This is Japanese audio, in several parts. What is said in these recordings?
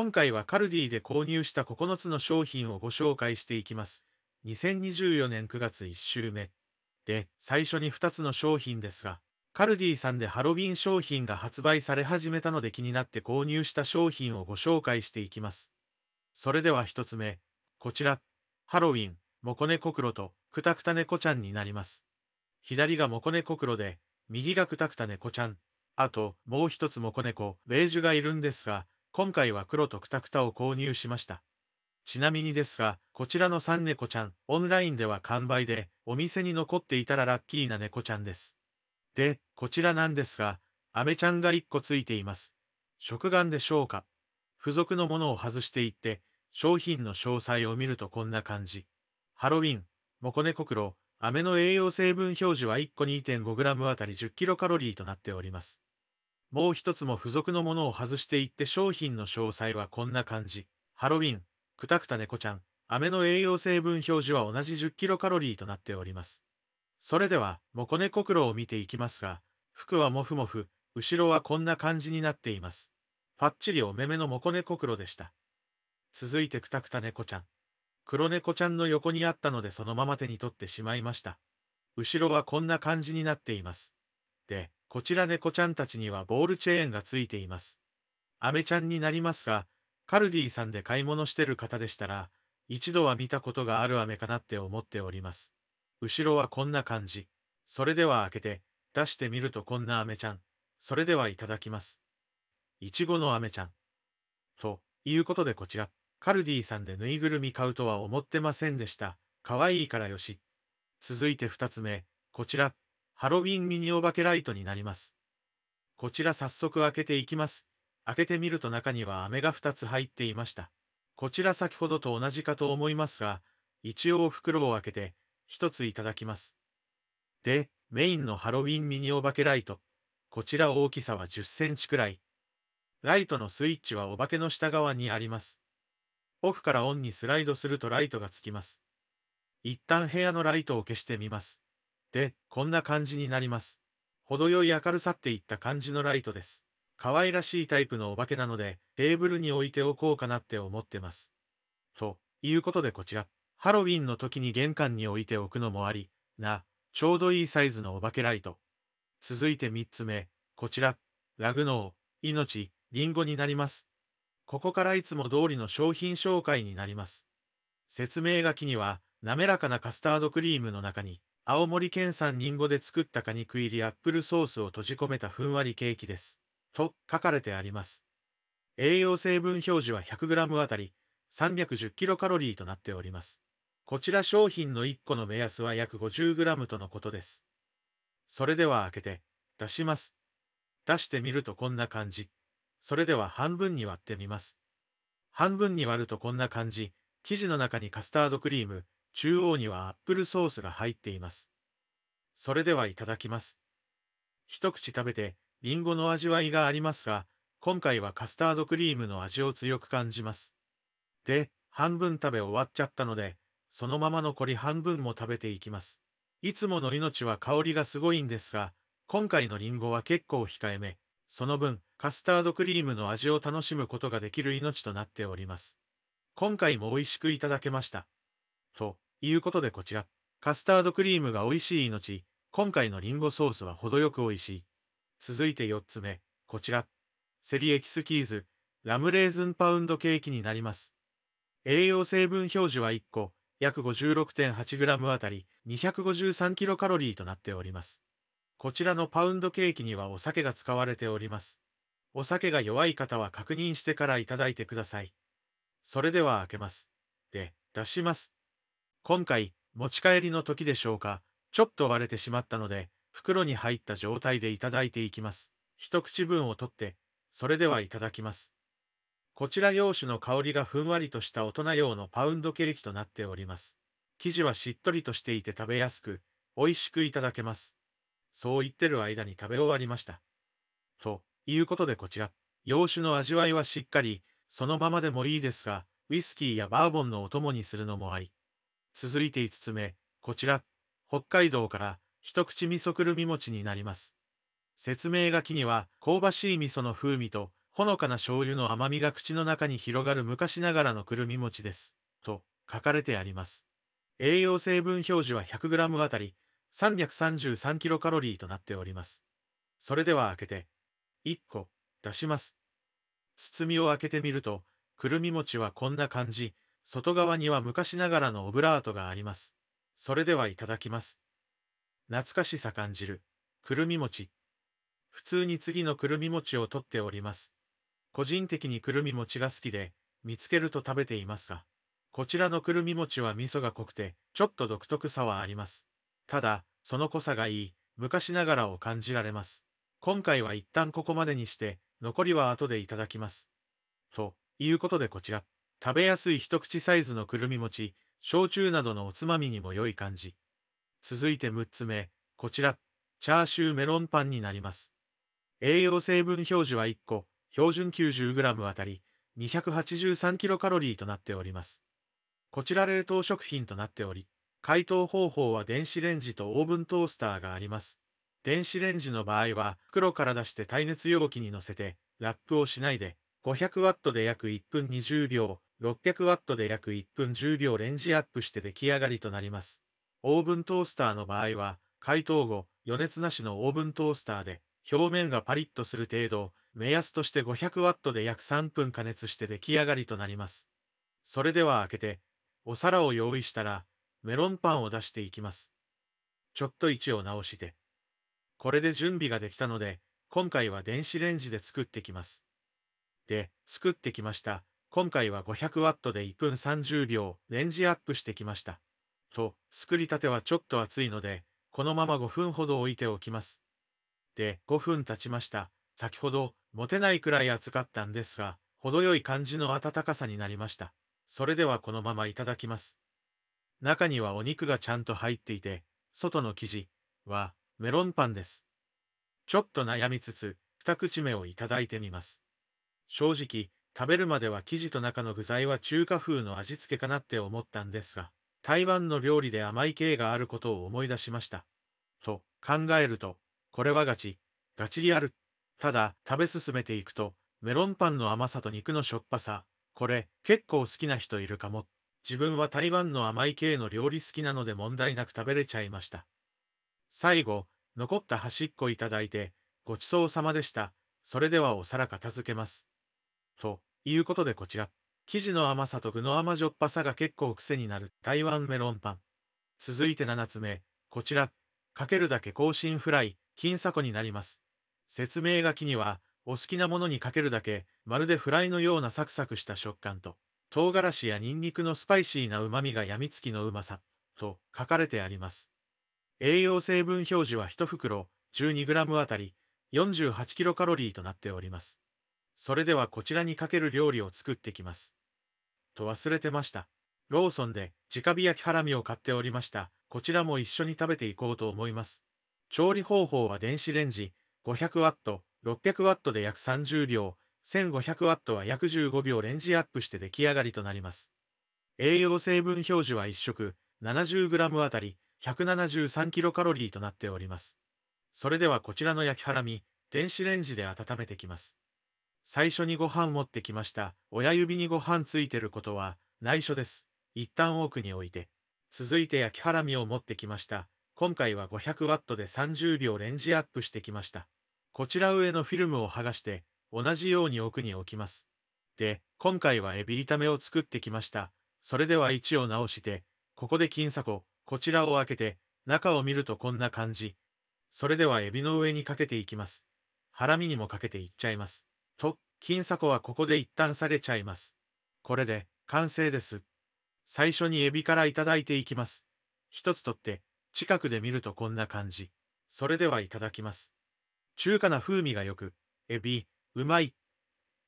今回はカルディで購入した9つの商品をご紹介していきます。2024年9月1週目。で、最初に2つの商品ですが、カルディさんでハロウィン商品が発売され始めたので気になって購入した商品をご紹介していきます。それでは1つ目、こちら、ハロウィン、モコネコクロとクタクタネコちゃんになります。左がモコネコクロで、右がクタクタネコちゃん。あと、もう一つモコネコ、ベージュがいるんですが、今回は黒とクタクタを購入しました。ちなみにですが、こちらの3猫ちゃん、オンラインでは完売で、お店に残っていたらラッキーな猫ちゃんです。で、こちらなんですが、アメちゃんが1個ついています。食玩でしょうか付属のものを外していって、商品の詳細を見るとこんな感じ。ハロウィン、モコネコクロ、飴の栄養成分表示は1個 2.5g あたり 10kcal となっております。もう一つも付属のものを外していって商品の詳細はこんな感じ。ハロウィン、くたくた猫ちゃん、飴の栄養成分表示は同じ 10kcal となっております。それでは、モコネコクロを見ていきますが、服はモフモフ、後ろはこんな感じになっています。パッチリお目目のモコネコクロでした。続いてくたくた猫ちゃん。黒猫ちゃんの横にあったのでそのまま手に取ってしまいました。後ろはこんな感じになっています。で、こちら猫ちゃんたちにはボールチェーンがついています。アメちゃんになりますが、カルディさんで買い物してる方でしたら、一度は見たことがある飴かなって思っております。後ろはこんな感じ。それでは開けて、出してみるとこんな飴ちゃん。それではいただきます。いちごの飴ちゃん。ということでこちら、カルディさんでぬいぐるみ買うとは思ってませんでした。可愛いからよし。続いて二つ目、こちら、ハロウィンミニお化けライトになります。こちら早速開けていきます。開けてみると中には飴が2つ入っていました。こちら先ほどと同じかと思いますが、一応袋を開けて1ついただきます。で、メインのハロウィンミニお化けライト。こちら大きさは10センチくらい。ライトのスイッチはお化けの下側にあります。オフからオンにスライドするとライトがつきます。一旦部屋のライトを消してみます。で、こんな感じになります。程よい明るさっていった感じのライトです。可愛らしいタイプのお化けなので、テーブルに置いておこうかなって思ってます。ということでこちら、ハロウィンの時に玄関に置いておくのもあり、な、ちょうどいいサイズのお化けライト。続いて3つ目、こちら、ラグノー、命、リンゴになります。ここからいつも通りの商品紹介になります。説明書きには、滑らかなカスタードクリームの中に、青森県産リンゴで作った果肉入りアップルソースを閉じ込めたふんわりケーキです。と書かれてあります。栄養成分表示は 100g あたり 310kcal となっております。こちら商品の1個の目安は約 50g とのことです。それでは開けて出します。出してみるとこんな感じ。それでは半分に割ってみます。半分に割るとこんな感じ。生地の中にカスタードクリーム、中央にはアップルソースが入っています。それではいただきます。一口食べて、リンゴの味わいがありますが、今回はカスタードクリームの味を強く感じます。で、半分食べ終わっちゃったので、そのまま残り半分も食べていきます。いつもの命は香りがすごいんですが、今回のリンゴは結構控えめ。その分、カスタードクリームの味を楽しむことができる命となっております。今回も美味しくいただけました。ということでこちら、カスタードクリームが美味しい命、今回のリンゴソースは程よく美味しい。続いて4つ目、こちら、セリエキスキーズ、ラムレーズンパウンドケーキになります。栄養成分表示は1個、約 56.8g あたり 253kcal となっております。こちらのパウンドケーキにはお酒が使われております。お酒が弱い方は確認してからいただいてください。それでは開けます。で、出します。今回、持ち帰りの時でしょうか、ちょっと割れてしまったので、袋に入った状態でいただいていきます。一口分を取って、それではいただきます。こちら洋酒の香りがふんわりとした大人用のパウンドケーキとなっております。生地はしっとりとしていて食べやすく、美味しくいただけます。そう言ってる間に食べ終わりました。ということでこちら、洋酒の味わいはしっかり、そのままでもいいですが、ウイスキーやバーボンのお供にするのもあり、続いて5つ目、こちら、北海道から一口味噌くるみ餅になります。説明書きには、香ばしい味噌の風味と、ほのかな醤油の甘みが口の中に広がる昔ながらのくるみ餅です。と書かれてあります。栄養成分表示は 100g あたり 333kcal となっております。それでは開けて、1個出します。包みを開けてみると、くるみ餅はこんな感じ。外側には昔ながらのオブラートがあります。それではいただきます。懐かしさ感じる、くるみ餅。普通に次のくるみ餅を取っております。個人的にくるみ餅が好きで、見つけると食べていますが、こちらのくるみ餅は味噌が濃くて、ちょっと独特さはあります。ただ、その濃さがいい、昔ながらを感じられます。今回は一旦ここまでにして、残りは後でいただきます。ということでこちら、食べやすい一口サイズのくるみ餅、焼酎などのおつまみにも良い感じ。続いて6つ目、こちら、チャーシューメロンパンになります。栄養成分表示は1個、標準 90g あたり 283kcal となっております。こちら冷凍食品となっており、解凍方法は電子レンジとオーブントースターがあります。電子レンジの場合は袋から出して耐熱容器に乗せてラップをしないで 500W で約1分20秒 600W で約1分10秒レンジアップして出来上がりとなります。オーブントースターの場合は解凍後余熱なしのオーブントースターで表面がパリッとする程度目安として 500W で約3分加熱して出来上がりとなります。それでは開けてお皿を用意したら、メロンパンを出していきます。ちょっと位置を直して。これで準備ができたので、今回は電子レンジで作ってきます。で、作ってきました。今回は 500W で1分30秒レンジアップしてきました。と、作りたてはちょっと熱いので、このまま5分ほど置いておきます。で、5分経ちました。先ほど、持てないくらい熱かったんですが、程よい感じの温かさになりました。それではこのままいただきます。中にはお肉がちゃんと入っていて、外の生地はメロンパンです。ちょっと悩みつつ、二口目をいただいてみます。正直、食べるまでは生地と中の具材は中華風の味付けかなって思ったんですが、台湾の料理で甘い系があることを思い出しました。と考えると、これはガチ、ガチリアル。ただ、食べ進めていくと、メロンパンの甘さと肉のしょっぱさ、これ、結構好きな人いるかも。自分は台湾の甘い系の料理好きなので問題なく食べれちゃいました。最後、残った端っこいただいて、ごちそうさまでした。それではお皿片付けます。ということでこちら、生地の甘さと具の甘じょっぱさが結構癖になる台湾メロンパン。続いて7つ目、こちら、かけるだけ香辛フライ、金鎖庫になります。説明書きには、お好きなものにかけるだけ、まるでフライのようなサクサクした食感と、唐辛子やニンニクのスパイシーな旨味がやみつきのうまさ、と書かれてあります。栄養成分表示は1袋 12g あたり 48kcal となっております。それではこちらにかける料理を作ってきます。と忘れてました。ローソンで直火焼きハラミを買っておりました。こちらも一緒に食べていこうと思います。調理方法は電子レンジ 500W 600W で約30秒、1500W は約15秒レンジアップして出来上がりとなります。栄養成分表示は1食 70g あたり 173kcal となっております。それではこちらの焼きハラミ、電子レンジで温めてきます。最初にご飯持ってきました。親指にご飯ついてることは内緒です。一旦奥に置いて。続いて焼きハラミを持ってきました。今回は 500W で30秒レンジアップしてきました。こちら上のフィルムを剥がして同じように奥に置きます。で、今回はエビ炒めを作ってきました。それでは位置を直して、ここで金鎖庫、こちらを開けて、中を見るとこんな感じ。それではエビの上にかけていきます。ハラミにもかけていっちゃいます。と、金鎖庫はここで一旦されちゃいます。これで、完成です。最初にエビからいただいていきます。一つ取って、近くで見るとこんな感じ。それではいただきます。中華な風味がよく、エビ、うまい。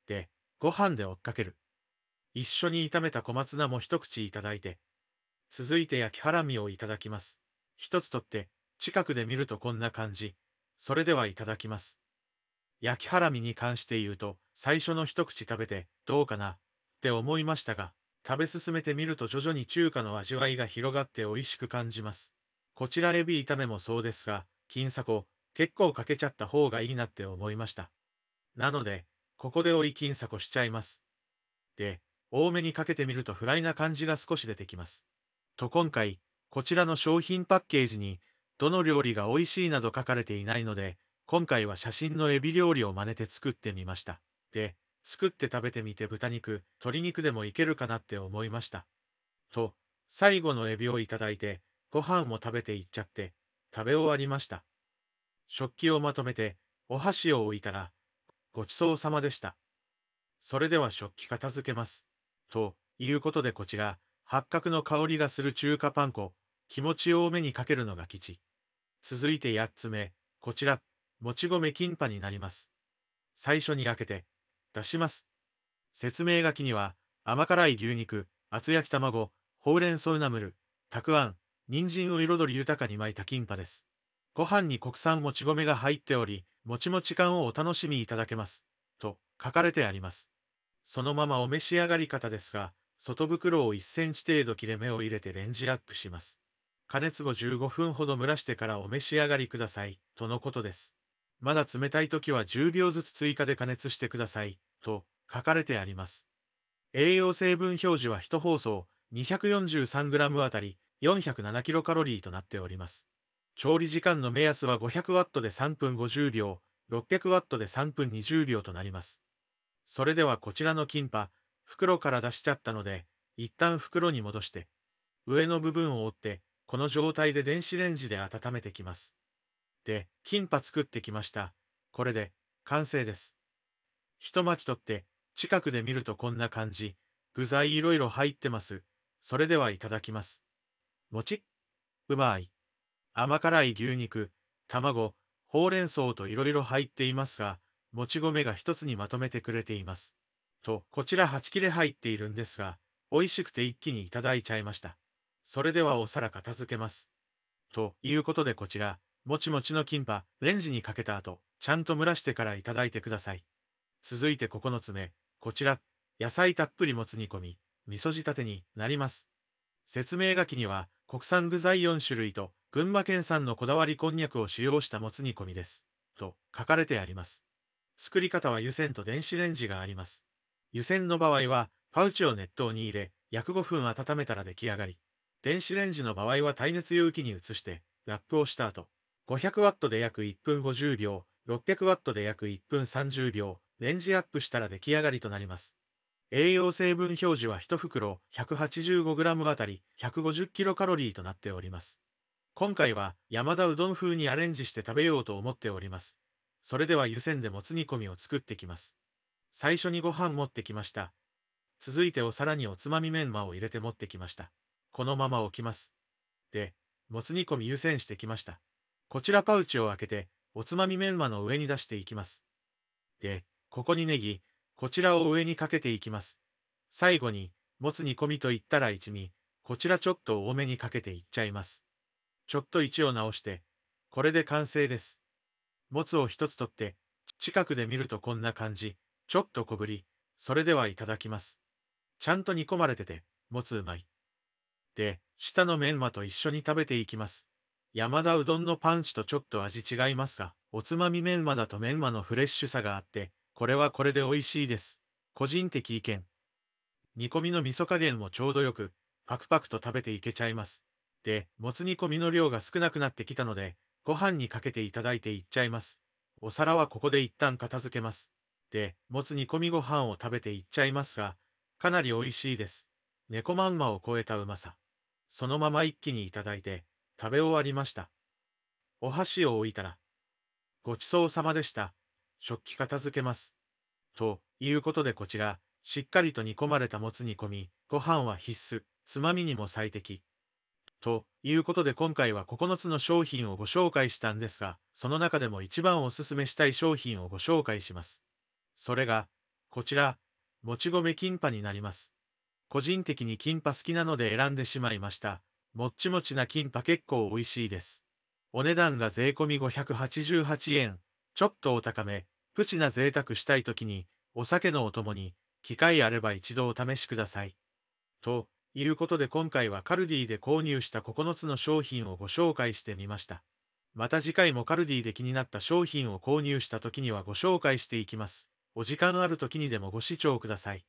で、ご飯で追っかける。一緒に炒めた小松菜も一口いただいて、続いて焼きハラミをいただきます。一つ取って、近くで見るとこんな感じ。それではいただきます。焼きハラミに関して言うと、最初の一口食べて、どうかな、って思いましたが、食べ進めてみると徐々に中華の味わいが広がって美味しく感じます。こちらエビ炒めもそうですが、金鎖庫、結構かけちゃった方がいいなって思いました。なので、ここで追い金鎖しちゃいます。で、多めにかけてみるとフライな感じが少し出てきます。と今回、こちらの商品パッケージに、どの料理が美味しいなど書かれていないので、今回は写真のエビ料理を真似て作ってみました。で、作って食べてみて豚肉、鶏肉でもいけるかなって思いました。と、最後のエビをいただいて、ご飯も食べていっちゃって、食べ終わりました。食器をまとめて、お箸を置いたら、ごちそうさまでした。それでは食器片付けます。ということでこちら、八角の香りがする中華パン粉、気持ち多めにかけるのが吉。続いて八つ目、こちら、もち米キンパになります。最初に開けて、出します。説明書きには、甘辛い牛肉、厚焼き卵、ほうれん草ナムル、たくあん、人参を彩り豊かに巻いたキンパです。ご飯に国産もち米が入っており、もちもち感をお楽しみいただけます。と書かれてあります。そのままお召し上がり方ですが、外袋を1センチ程度切れ目を入れてレンジラップします。加熱後15分ほど蒸らしてからお召し上がりください、とのことです。まだ冷たい時は10秒ずつ追加で加熱してください、と書かれてあります。栄養成分表示は1包装 243g あたり 407kcal となっております。調理時間の目安は 500W で3分50秒、600W で3分20秒となります。それではこちらのキンパ、袋から出しちゃったので、一旦袋に戻して、上の部分を折って、この状態で電子レンジで温めてきます。で、キンパ作ってきました。これで、完成です。一巻き取って、近くで見るとこんな感じ。具材いろいろ入ってます。それではいただきます。もちうまい。甘辛い牛肉、卵、ほうれん草といろいろ入っていますが、もち米が一つにまとめてくれています。と、こちら8切れ入っているんですが、美味しくて一気にいただいちゃいました。それではお皿片付けます。ということでこちら、もちもちのキンパ、レンジにかけた後、ちゃんと蒸らしてからいただいてください。続いて9つ目、こちら、野菜たっぷりもつ煮込み、味噌仕立てになります。説明書きには、国産具材4種類と、群馬県産のこだわりこんにゃくを使用したもつ煮込みです。と書かれてあります。作り方は湯煎と電子レンジがあります。湯煎の場合は、パウチを熱湯に入れ、約5分温めたら出来上がり。電子レンジの場合は耐熱容器に移して、ラップをした後、500W で約1分50秒、600W で約1分30秒、レンジアップしたら出来上がりとなります。栄養成分表示は1袋 185g あたり 150kcal となっております。今回は山田うどん風にアレンジして食べようと思っております。それでは湯煎でもつ煮込みを作ってきます。最初にご飯持ってきました。続いてお皿におつまみメンマを入れて持ってきました。このまま置きます。で、もつ煮込み湯煎してきました。こちらパウチを開けて、おつまみメンマの上に出していきます。で、ここにネギ、こちらを上にかけていきます。最後に、もつ煮込みと言ったら一味、こちらちょっと多めにかけていっちゃいます。ちょっと位置を直して、これで完成です。もつを一つ取って、近くで見るとこんな感じ、ちょっと小ぶり、それではいただきます。ちゃんと煮込まれてて、もつうまい。で、下のメンマと一緒に食べていきます。山田うどんのパンチとちょっと味違いますが、おつまみメンマだとメンマのフレッシュさがあって、これはこれで美味しいです。個人的意見。煮込みの味噌加減もちょうどよく、パクパクと食べていけちゃいます。で、もつ煮込みの量が少なくなってきたので、ご飯にかけていただいていっちゃいます。お皿はここで一旦片付けます。で、もつ煮込みご飯を食べていっちゃいますが、かなり美味しいです。猫まんまを超えたうまさ。そのまま一気にいただいて、食べ終わりました。お箸を置いたら、ごちそうさまでした。食器片付けます。ということでこちら、しっかりと煮込まれたもつ煮込み、ご飯は必須、つまみにも最適。ということで今回は9つの商品をご紹介したんですが、その中でも一番おすすめしたい商品をご紹介します。それが、こちら、もち米キンパになります。個人的にキンパ好きなので選んでしまいました。もっちもちなキンパ結構美味しいです。お値段が税込み588円。ちょっとお高め。プチな贅沢したい時に、お酒のお供に、機会あれば一度お試しください。ということで今回はカルディで購入した9つの商品をご紹介してみました。また次回もカルディで気になった商品を購入した時にはご紹介していきます。お時間ある時にでもご視聴ください。